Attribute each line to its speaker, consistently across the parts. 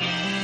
Speaker 1: What's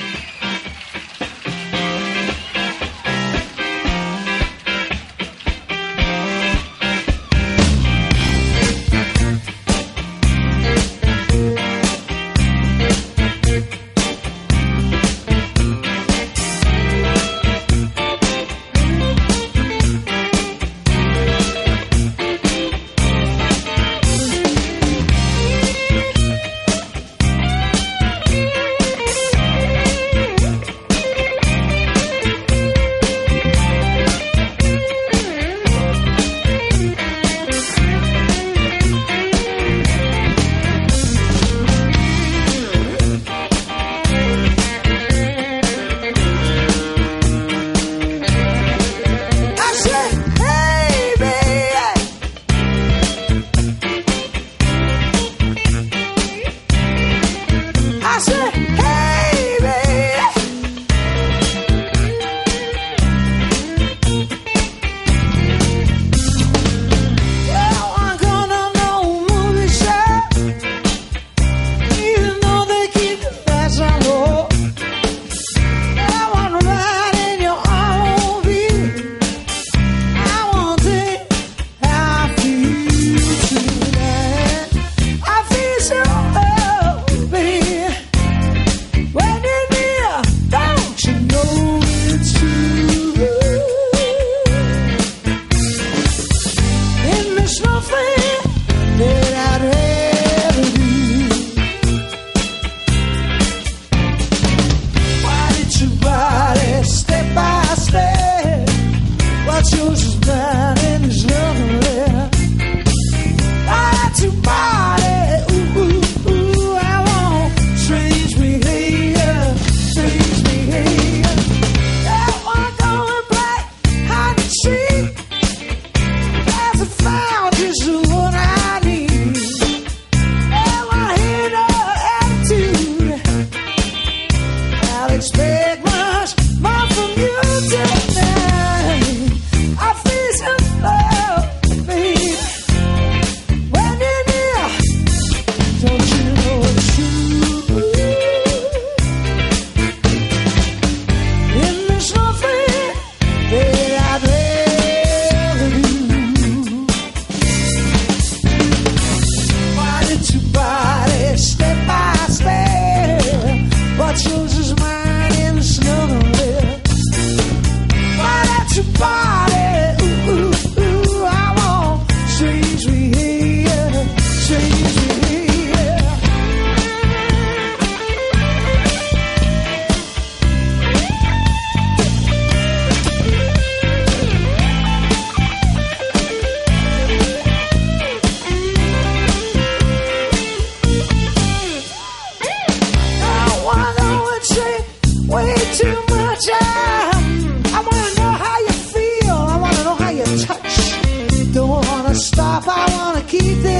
Speaker 1: yours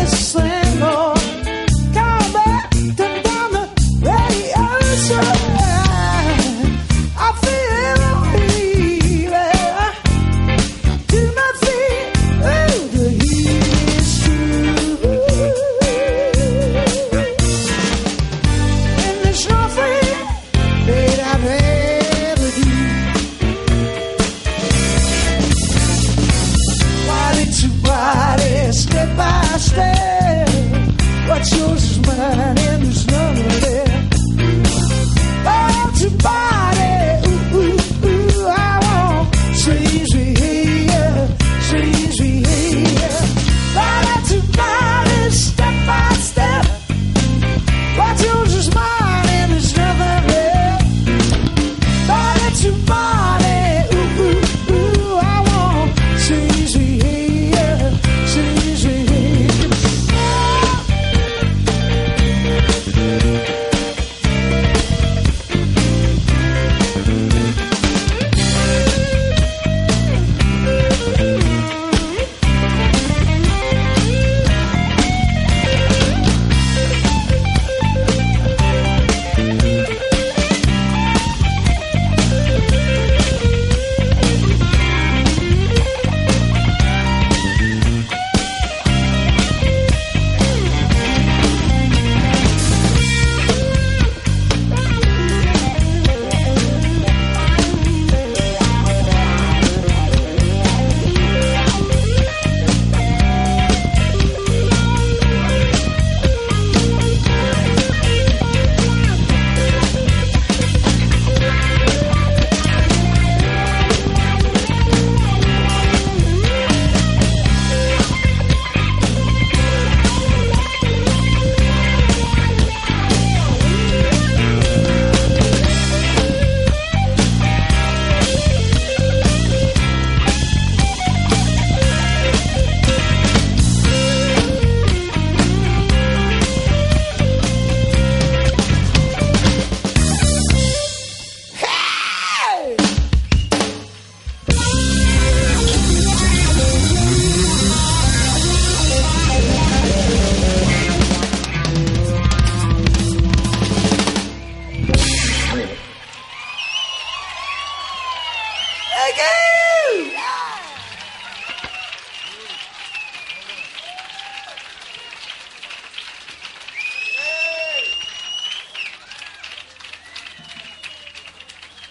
Speaker 1: is And in this number. Won't you buy?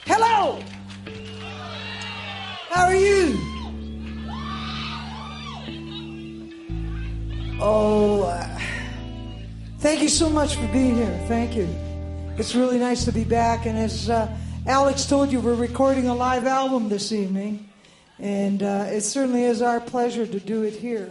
Speaker 1: Hello! How are you? Oh, uh, thank you so much for being here. Thank you. It's really nice to be back. And as uh, Alex told you, we're recording a live album this evening. And uh, it certainly is our pleasure to do it here.